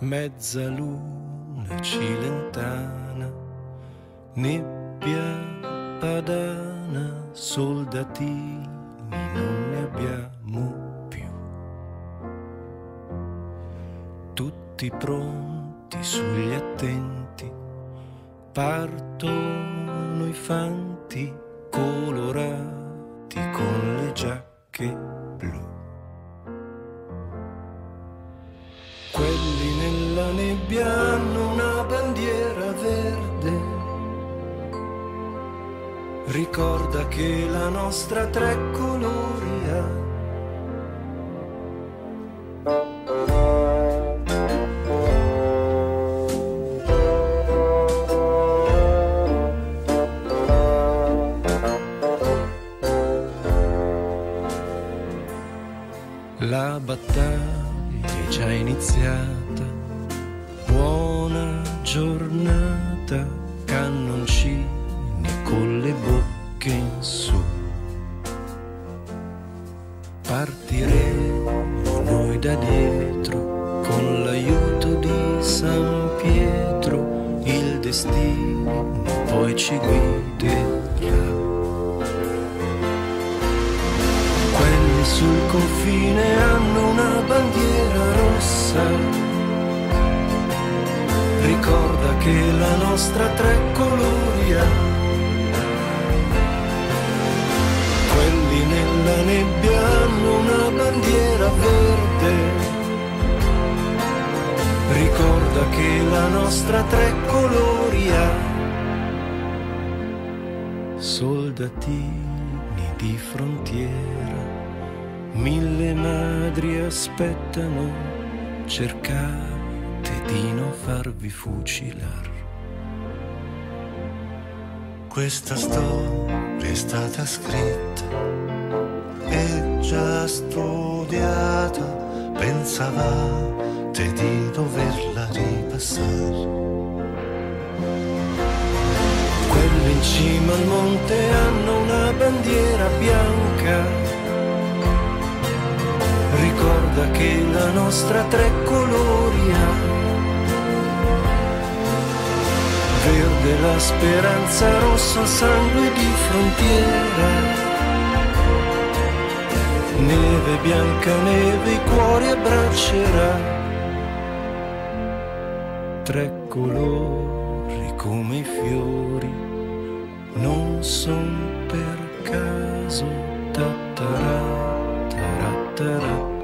mezza luna cilentana, nebbia padana, soldatini non ne abbiamo più. Tutti pronti sugli attenti, partono i fanti colorati con le giacche blu. Quelli nebbia hanno una bandiera verde. Ricorda che la nostra tre colori ha. La battaglia è già iniziata. Giornata, cannoncini con le bocche in su. Partiremo noi da dietro con l'aiuto di San Pietro, il destino poi ci guiderà. Quelli sul confine hanno una bandiera rossa. Ricorda che la nostra tre colori ha. Quelli nella nebbia hanno una bandiera verde. Ricorda che la nostra tre colori ha. Soldatini di frontiera, mille madri aspettano, cercate di non farvi fucilare. Questa storia è stata scritta e già studiata, pensavate di doverla ripassare. Quelli in cima al monte hanno una bandiera bianca. Ricorda che la nostra tre colori ha. La speranza, rosso il sangue di frontiera. Neve bianca, neve i cuori abbraccerà. Tre colori come i fiori non son per caso tatarà, tarattarà.